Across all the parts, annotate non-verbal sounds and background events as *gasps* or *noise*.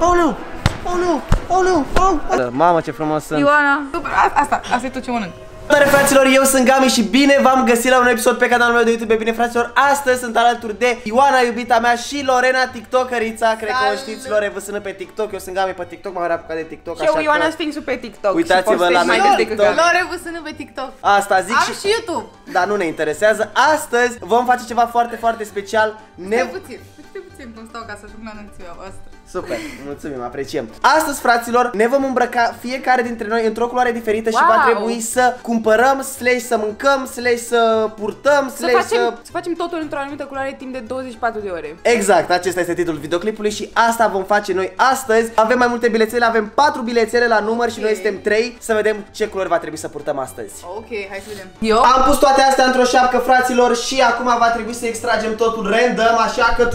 Aoleu! Aoleu! Aoleu! Aoleu! Mamă, ce frumos sunt! Ioana, super, a- asta, asta e tot ce mănânc. Salutare fraților, eu sunt Gami și bine v-am găsit la un episod pe canalul meu de YouTube. Bine fraților, astăzi sunt alături de Ioana, iubita mea și Lorena, tiktokerița. Cred că o Salut! știți, Lore, vă sună pe TikTok. Eu sunt Gami pe TikTok, m-am apucat de TikTok. Și eu, așa Ioana că... Sfinxul pe TikTok Uitați-vă și postez la mai mine des pe decât TikTok. Gabi. Lore vă sună pe TikTok. Asta zic Am și... și YouTube. Dar nu ne interesează. Astăzi vom face ceva foarte, foarte special. Ne... Stai puțin, stai puțin cum stau ca să ajung la înălțimea voastră. Super, mulțumim, apreciem. Astăzi, fraților, ne vom îmbrăca fiecare dintre noi într-o culoare diferită și Wow! va trebui să cumpărăm, slash să mâncăm, slash să purtăm, Să slash facem, să facem totul într-o anumită culoare timp de 24 de ore. Exact, acesta este titlul videoclipului și asta vom face noi astăzi. Avem mai multe bilețele, avem 4 bilețele la număr și Ok. noi suntem 3 să vedem ce culori va trebui să purtăm astăzi. Ok, hai să vedem. Eu? Am pus toate astea într-o șapcă, fraților, și acum va trebui să extragem totul random, așa că...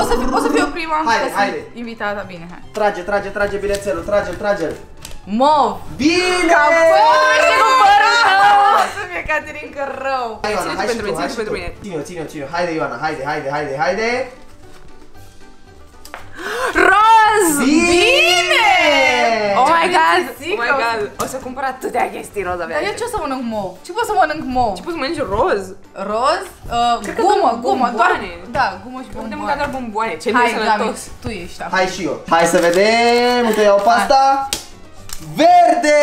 O să fiu, o să fiu prima. Haide, că sunt haide. Invitata, bine, hai. Trage, trage, trage bilețelul, trage, trage Mov! Bine! Băi, cu părul tău! Să fie Caterinca rău. Hai, Ioana, Ține-ți hai și pentru tu, mine, hai ține și pentru tu. mine. Ține-o, ține-o, ține-o. Haide, Ioana, haide, haide, haide, haide. Roz! Bine! Oh my Ce god! prințesică, Oh my o să- god! O să cumpăr atâtea chestii roz abia. Dar eu ce o să mănânc mov? Ce pot să mănânc mov? Ce poți să mănânci roz? Roz? Uh, Cred că gumă, dăm gumă, doar... bomboane. Da, gumă și Putem mânca bomboane. doar bomboane, ce nu Hai, e Gabi, sănătos. tu ești acum. Hai și eu. Hai să vedem. Uite, iau pasta. Verde!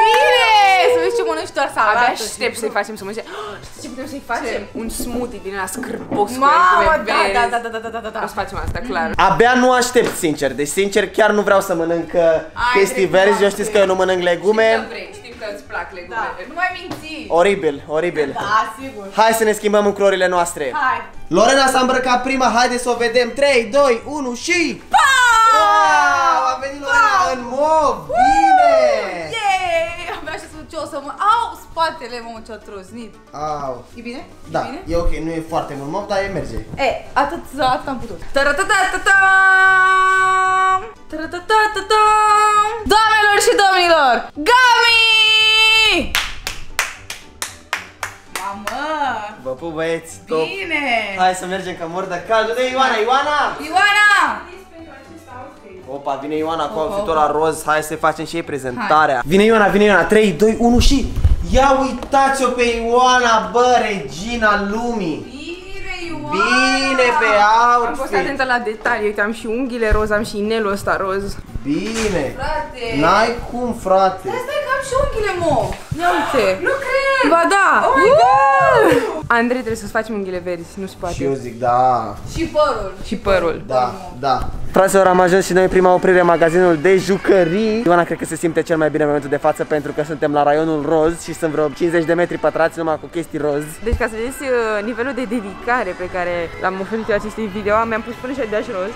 Bine! Să vezi ce mănânci doar salată. Abia și aștept să-i facem să mănânce. Știi ce putem să-i facem? Un smoothie din ăla scârbos cu Mamă, legume da, verzi. da, da, da, da, da, da, da. O să facem asta, clar. Abia nu aștept, sincer. Deci, sincer, chiar nu vreau să mănânc uh, Ai chestii dreptate. verzi. Eu știți că eu nu mănânc Știm că legume. vrei, știm că îți plac Da, legumele. nu mai minți. Oribil, oribil. Da, sigur. Hai să ne schimbăm în culorile noastre. Hai. Lorena s-a îmbrăcat prima, haide să o vedem 3, 2, 1 și... Wow! A venit Lorena în mov! Bine! Yay! Abia aștept să văd ce o să mă... Au, spatele, mă, ce-a trosnit. Au. E bine? Da, E bine? e ok, nu e foarte mult mov, dar e merge. E, atât, atât am putut. Taratatatam! Taratatatam! Doamnelor și domnilor, Gami! Mamă! Vă pup băieți, top! Bine! Hai să mergem că mor de cald. Unde e Ioana? Ioana! Ioana! Opa, vine Ioana cu Opa, outfitul opa. la roz. Hai să facem și ei prezentarea. Vine Ioana, vine Ioana. 3, 2, 1 și... Ia uitați-o pe Ioana, bă, regina lumii. Bine, Ioana! Bine pe Am fost outfit. atentă la detalii, uite, am și unghiile roz, am și inelul ăsta roz. Bine. Frate! N-ai cum, frate. Stai că am și unghiile mov! Ia uite! Nu cred! Ba da! Oh my Uh! Andrei, trebuie să-ți facem unghiile verzi, nu se poate. Și eu zic, da, Și părul! Și părul. da, da. Fraților, am ajuns și noi prima oprire, magazinul de jucării. Ioana cred că se simte cel mai bine în momentul de față pentru că suntem la raionul roz și sunt vreo 50 de metri pătrați numai cu chestii roz. Deci ca să vedeți uh, nivelul de dedicare pe care l-am oferit eu acestui video, mi-am pus până și adidas roz.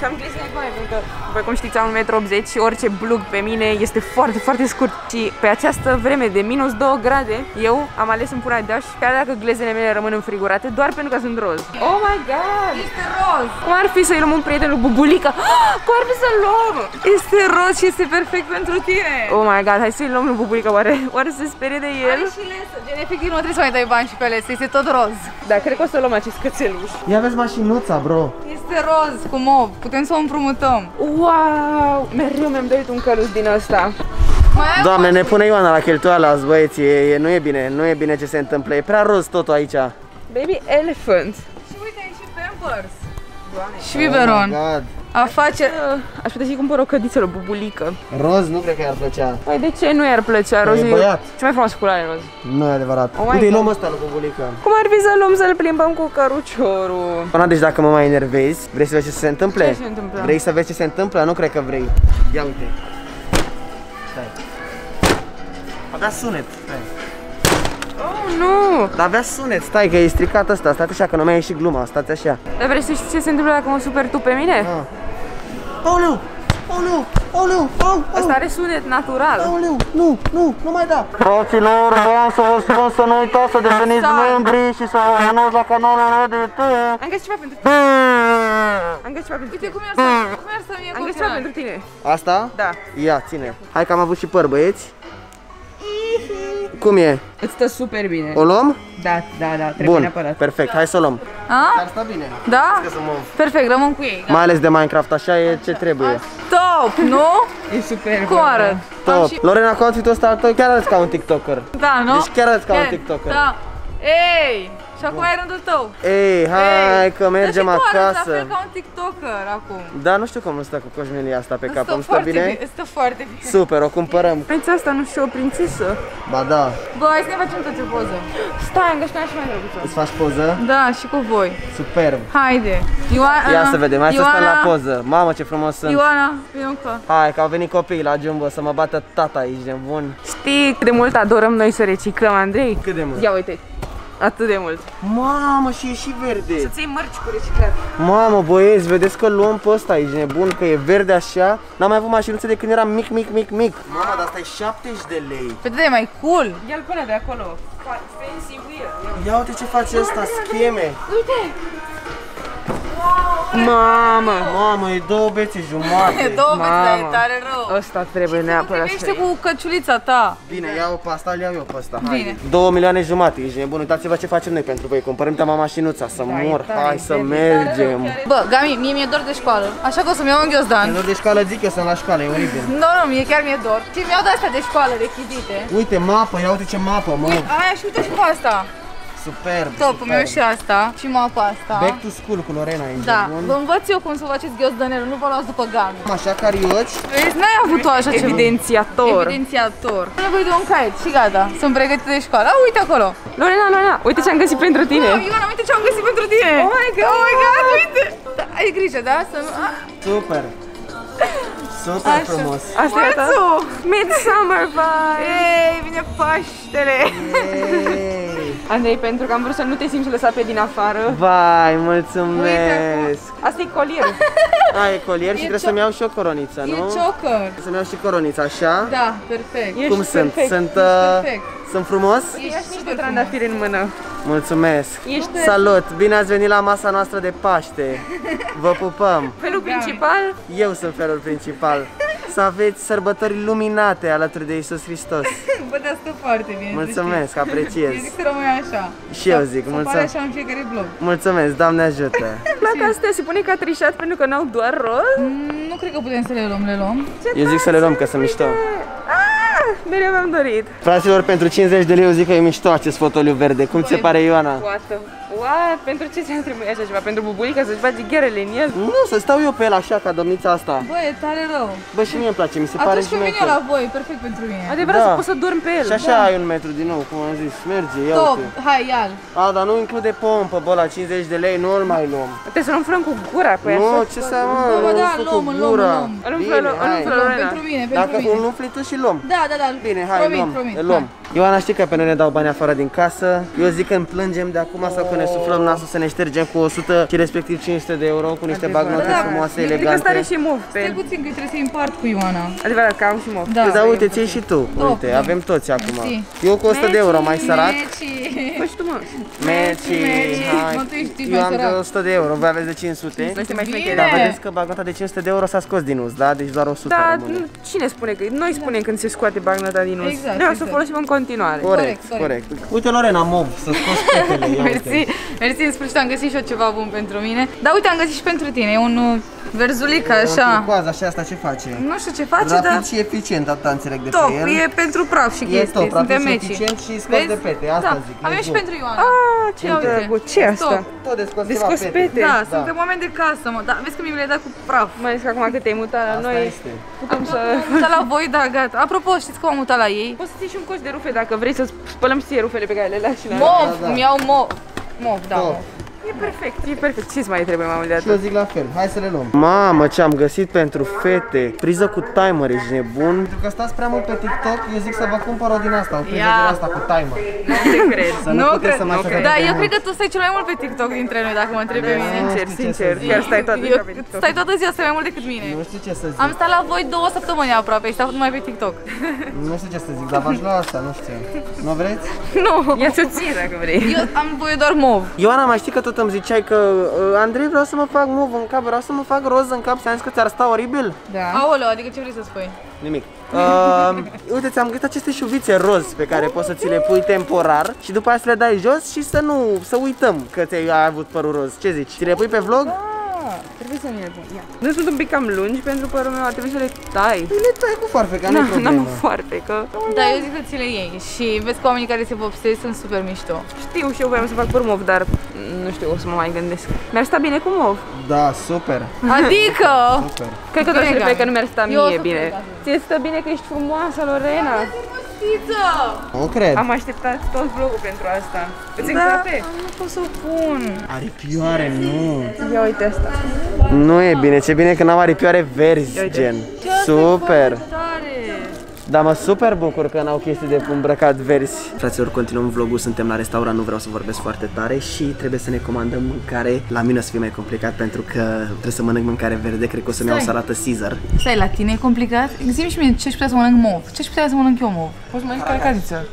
Și am glezine bune, pentru că, după cum știți, am 1,80 m și orice blug pe mine este foarte, foarte scurt. Și pe această vreme de minus 2 grade, eu am ales să-mi pun adidas și chiar dacă glezele mele rămân înfrigurate, doar pentru că sunt roz. Oh my god! Este roz! Cum ar fi să-i luăm un prieten lui Bubulica? Ah, *gasps* Cum ar fi să-l luăm? Este roz și este perfect pentru tine. Oh my god, hai să-i luăm lui Bubulica, oare, oare se sperie de el? Are și lesă, gen efectiv nu trebuie să mai dai bani și pe lesă, este tot roz. Da, cred că o să luăm acest cățeluș. Ia vezi mașinuța, bro. Este roz cu mov, putem să o împrumutăm. Wow! Mereu mi-am dorit un căluț din ăsta. Mai ai Doamne, ne pune Ioana la cheltuială azi, băieți, e, e, nu e bine, nu e bine ce se întâmplă, e prea roz totul aici. Baby elephant. Și uite aici și Pampers. Doamne. Și biberon. Oh God. Afaceri... Uh, Aș putea să-i cumpăr o cădiță la bubulică. Roz nu cred că i-ar plăcea. Păi de ce nu i-ar plăcea roz? e băiat. Ce mai frumos culoare roz. Nu e adevărat. Oh my Uite, îi God. luăm ăsta lui Bubulică. Cum ar fi să luăm să-l plimbăm cu căruciorul? Până deci dacă mă mai enervezi, vrei să vezi ce se întâmple? Ce se întâmplă? Vrei să vezi ce se întâmplă? Nu cred că vrei. Ia uite. Stai. Avea sunet. Stai. Oh, nu! Dar avea sunet. Stai că e stricat ăsta. Stați așa că nu mai a ieșit gluma. Stați așa. Dar vrei să știi ce se întâmplă dacă mă super tu pe mine? Ah. Aoleu! Aoleu! Aoleu! Au! Asta are sunet natural. Aoleu! Nu! Nu! Nu mai da! Fraților, vreau să vă spun să nu uitați să deveniți Stai. membri și să vă abonați la canalul meu de YouTube. Am găsit ceva pentru tine. Am găsit ceva pentru Uite tine. cum i-ar să, cum i-ar să mie Am găsit ceva pentru tine. Asta? Da. Ia, ține. Hai că am avut și păr, băieți. Cum e? Îți stă super bine. O luăm? Da, da, da, trebuie Bun, neapărat. perfect, hai să o luăm. A? sta bine. Da? Să mă... Perfect, rămân cu ei. Mai ales de Minecraft, așa e ce trebuie. Top, nu? *laughs* E super Cum arăt? Am Top. și- Lorena, cu outfit-ul ăsta al tău chiar arăți ca un TikToker. Da, nu? Deci chiar arăți ca un Chiar, TikToker. Da. Ei, și acum e rândul tău. Ei, hai Ei, că mergem dar și tu arăți la acasă. fel ca un TikToker acum. Da, nu știu cum îmi stă cu coșmelia asta pe cap, Stă îmi stă foarte bine? bine. Stă foarte bine. Super, o cumpărăm. Prințesa asta nu știu, o prințesă. Ba da, Bă, hai să ne facem toți o poză. Stai, îngășteam și mai drăguță. îți faci poză? Da, și cu voi. Superb. Haide. Ioana, Ia să vedem, hai să stăm la Ioana, poză. Mamă, ce frumos sunt. Ioana, vino încă. Hai, că au venit copiii la Jumbo să mă bată tata aici de bun. Știi cât de mult adorăm noi să reciclăm, Andrei? Cât de mult? Ia uite, atât de mult. Mamă, și e și verde. Să-ți iei mărci cu reciclat. Mamă, băieți, vedeți că luăm pe ăsta aici, nebun, că e verde așa. N-am mai avut mașinuțe de când eram mic, mic, mic, mic. Mama, dar asta e 70 de lei. Pe de mai cool. Ia-l până de acolo. Fa- Fancy wheel. Ia uite ce face ăsta, scheme. Mamă! Mamă, e două bețe E jumate. *laughs* două bețe, dar e Mamă. tare rău. Ăsta trebuie neapărat să Privește cu căciulița ta. Bine, iau pe asta, îl iau eu pe asta. Hai. Bine. Două milioane jumate, ești nebun. Uitați-vă ce facem noi pentru voi. Cumpărăm tama mașinuța, să Da, e mor. tare, Hai e să tare. mergem. Bă, Gami, mie mi-e dor de școală, așa că o să-mi iau un ghiozdan. În loc de școală zic eu sunt la școală, e oribil. Nu, nu, mie chiar mi-e dor. Și mi-au de astea de școală rechizite. Uite mapă, ia uite ce mapă, mă. Aia și uite și cu asta. Superb, Top, îmi iau superb. și asta. Și mapa asta. Back to school cu Lorena aici, Da, bun. vă învăț eu cum să faceți ghiozdanelul, nu vă luați după Gami. Așa carioci. Vezi, n-ai avut tu așa ceva. Evidențiator. Evidențiator. Am nevoie de un caiet și gata. Sunt pregătită de școală. A, uite acolo. Lorena, Lorena, uite ce am găsit pentru tine. Oh, Ioana, uite ce am găsit pentru tine. Oh my God! Oh my god, uite. Da, ai grijă, da? Să nu... Ah, Super. Super Așa. frumos. Asta e a ta? Mățu! Midsummer vibe. Ei, vine Paștele. Yay. Andrei, pentru că am vrut să nu te simți lăsat pe din afară. Vai, Uite mulțumesc. Asta e colierul. A, e colier și E trebuie cio- să-mi iau și o coroniță, E nu? choker. Să-mi iau și coronița, așa? Da, perfect. Ești Cum sunt? perfect. Sunt, Ești uh, perfect. sunt frumos? Ia și Ești niște super frumos. trandafiri în mână. Mulțumesc. Ești Salut, bine ați venit la masa noastră de Paște. Vă pupăm. felul principal. Eu sunt felul principal. Să aveți sărbători luminate alături de Isus Hristos. Bă, dar stă foarte bine. să Mulțumesc, știi. apreciez. Eu zic să rămâi așa. Și eu zic, Să pare mulțumesc. așa în fiecare blog. Mulțumesc, Doamne ajută. *laughs* Plac astea, se pune că a trișat pentru că n-au doar roz. Mm, Nu cred că putem să le luăm, le luăm. Eu zic să le luăm că sunt mișto. Ah, mereu mi-am dorit. Fraților, pentru 50 de lei eu zic că e mișto acest fotoliu verde. Cum ți se pare, Ioana? Poate. What? Pentru ce ți-a trebuit așa ceva? Pentru bubulica să-și bage gherele în el? Nu, să stau eu pe el așa ca domnița asta. Bă, e tare rău. Bă, și mie îmi place, mi se pare Atunci și când vin șmecher. eu la voi, perfect pentru mine. Adevărat Da. să poți să dormi pe el. Și așa ai un metru din nou, cum am zis, merge, ia Top, uite. hai, ia-l. A, dar nu include pompă, bă, la 50 de lei nu îl mai luăm. Trebuie să-l umflăm cu gura pe nu, așa. ce să mă, Bă, bă, da, nu luăm, cu îl luăm, gura. îl luăm. Îl Bine, umflă, îl hai. umflă, Luăm, Lorena. pentru mine, pentru Dacă mine. îl umfli tu și luăm. Da, da, da. Bine, hai, promit, luăm, promit. îl luăm. Hai. Ioana știi că pe noi ne dau bani afară din casă. Eu zic că îmi plângem de acum sau că ne suflăm nasul să ne ștergem cu 100 și respectiv 500 de euro cu niște bagnote Da, frumoase, eu cred că Cred că ăsta are elegante. și mov pe Stai el. puțin că trebuie să împart cu Ioana. Adevărat că am și mov. Da. Da, uite, ții și tu. Top, Uite, da. avem toți acum. Mersi. Eu cu 100 de euro mai sărac. Meci. Păi și tu, mă. Mersi, Mersi. hai. Mă, tu ești Eu mai am de sărac. 100 de euro, voi aveți de 500. Noi suntem mai Bine. șmecheri. Da, E. vedeți că bagnota de 500 de euro s-a scos din uz, da? Deci doar 100 Da, rămâne. nu- cine spune că noi spunem când se scoate bagnota din us. Exact, Noi o să o exact. folosim în continuare. Corect, Corect, corect. Uite, Lorena, mov, să scoți petele, ia Mersi, uite. mersi, în sfârșit am găsit și eu ceva bun pentru mine. Dar uite, am găsit și pentru tine, e un uh, verzulic așa. Coaza și asta ce face? Nu știu ce face, dar Rapid și eficient, atât înțeleg de top, pe el. e pentru praf și E chestii, top, rapid suntem și meci. eficient și scos de pete, asta da. zic, Avem let's și go. pentru Ioana. Ah, ce Ia uite. drăguț. Ce e asta? Top. Tot de scos De ceva scos pete. Da, Da. suntem oameni de casă, mă. Da, vezi că mi le-ai dat cu praf. Mai ales că acum că te-ai mutat la Asta noi, este. putem să... M-am mutat la voi, da, gata. Apropo, știți că m-am mutat la ei? Poți să ții și un coș de rufe dacă vrei să spălăm și ție rufele pe care le lași la Mov, da, da. îmi iau mov. Mov, da, Top. mov. E perfect, e perfect. Ce-ți mai trebuie mai mult de Și eu atât? zic la fel, hai să le luăm. Mamă, ce am găsit pentru fete. Priză cu timer, ești nebun. Pentru că stați prea mult pe TikTok, eu zic să vă cumpăr o din asta, o priză Ia. din asta cu timer. Nu te cred. *laughs* Să nu, puteți să mai nu stați cred. Da, atât de eu mult. cred că tu stai cel mai mult pe TikTok dintre noi, dacă mă întrebi pe Da. mine. Sincer, Nu știu ce sincer, să zic. chiar stai toată Eu, ziua pe TikTok. stai toată ziua, stai mai mult decât mine. Nu știu ce să zic. Am stat la voi două săptămâni aproape, ai stat numai pe TikTok. *laughs* Nu știu ce să zic, dar v-aș lua asta, nu știu. Nu vreți? nu. Ia-ți-o ție dacă vrei. Eu am voie doar mov. Ioana, mai știi că tu tot îmi ziceai că uh, Andrei vreau să mă fac move în cap, vreau să mă fac roz în cap, ți-am zis că ți-ar sta oribil? Da. Aoleu, adică ce vrei să spui? Nimic. Uh, *laughs* uite, ți-am găsit aceste șuvițe roz pe care poți să ți le pui temporar și după aia să le dai jos și să nu, să uităm că ți-ai avut părul roz. Ce zici? Ți le pui pe vlog? Ah, trebuie să ne le pun. Ia. Nu sunt un pic cam lungi pentru părul meu, ar trebui să le tai. Le tai cu farfeca, nu Na, e n-am problemă. o foarfecă. Da, eu zic că ți le iei și vezi că oamenii care se vopsesc sunt super mișto. Știu și eu voiam să fac păr mov, dar nu știu, o să mă mai gândesc. Mi-ar sta bine cu mov. Da, super. Adică... Super. Cred că doar Bine, să repede Gabi. că nu mi-ar sta Eu o mie să bine. cred asta. Ție stă bine că ești frumoasă, Lorena. Pizza! O cred. Am așteptat tot vlogul pentru asta. Îți Da, încape? nu pot să o pun. Aripioare, nu. Ia uite asta. Nu e bine, ce bine că n-am aripioare verzi, Ia uite. gen. Ce asta e Super. foarte tare. Dar mă super bucur că n-au chestii de îmbrăcat verzi. Fraților, continuăm vlogul, suntem la restaurant, nu vreau să vorbesc foarte tare și trebuie să ne comandăm mâncare. La mine o să fie mai complicat pentru că trebuie să mănânc mâncare verde, cred că o să-mi iau o Stai. salată Caesar. Stai, la tine e complicat? Zi-mi și mie ce aș putea să mănânc mov. Ce aș putea să mănânc eu mov? Poți să mănânci caracatiță.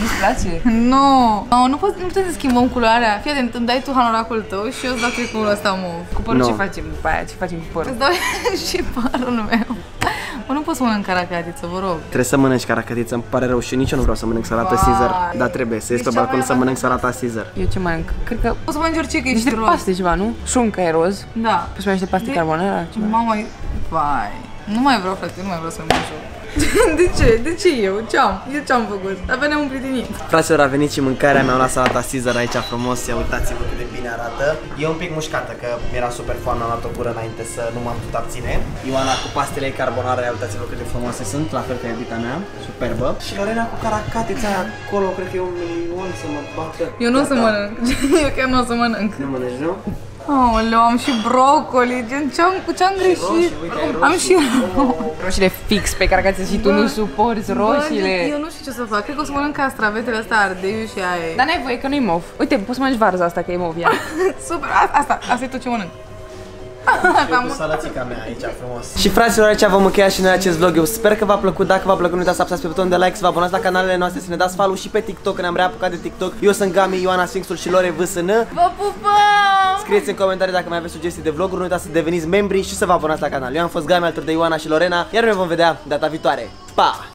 Nu-ți place? *laughs* Nu, no, nu, pot, nu putem să schimbăm culoarea. Fii atent, îmi dai tu hanoracul tău și eu îți dau tricoul ăsta mov. Cu părul Nu. ce facem după aia? Ce facem cu părul? Îți dau *laughs* și părul meu. Mă, nu pot să mănânc caracatiță, vă rog. Trebuie să mănânci caracatiță, îmi pare rău și nici eu nu vreau să mănânc salată Vai. Caesar. Dar trebuie, să ies Deci pe cea balcon mai să mănânc salata Caesar. Eu ce mănânc? Cred că Poți să mănânci orice că ești niște roz. paste ceva, nu? Șuncă e roz. Da. Poți să mai niște paste De- carbonara? Ceva. Mama, vai. Nu mai vreau, frate, nu mai vreau să mă joc. *laughs* De ce? De ce eu? Ce-am? Eu ce-am făcut? Abia ne-am împrietenit. Fraților, a venit și mâncarea mea, am luat salata Caesar aici frumos, ia uitați-vă cât de bine arată. E un pic mușcată, că mi-era super foame, am luat o gură înainte să nu m-am putut abține. Ioana cu pastele ei carbonara, ia uitați-vă cât de frumoase sunt, la fel ca iubita mea, superbă. Și Lorena cu caracatița aia acolo, cred că e un milion să mă bată. Eu nu o să mănânc. *laughs* Eu chiar nu o să mănânc. Nu mănânci, nu? Aoleu, am și brocoli, gen ce-am, cu ce-am greșit? uite, ai Am roșii. și Roșiile fix pe caracatiță și tu nu suporți roșiile. Bă, eu nu știu ce să fac, cred că o să mănânc castravetele astea ardeiul și aia e. Dar n-ai voie că nu-i mov. Uite, poți să mănânci varza asta că e mov, ia. *laughs* Super, a- asta, asta e tot ce mănânc. Eu cu salățica mea aici frumos. Și fraților, aici vom încheia și noi acest vlog. Eu sper că v-a plăcut. Dacă v-a plăcut, nu uitați să apăsați pe butonul de like, să vă abonați la canalele noastre, să ne dați follow și pe TikTok, că ne-am reapucat de TikTok. Eu sunt Gami, Ioana Sfinxul și Lore VSN. Vă pupăm! Scrieți în comentarii dacă mai aveți sugestii de vloguri, nu uitați să deveniți membri și să vă abonați la canal. Eu am fost Gami alături de Ioana și Lorena, iar ne vom vedea data viitoare. Pa!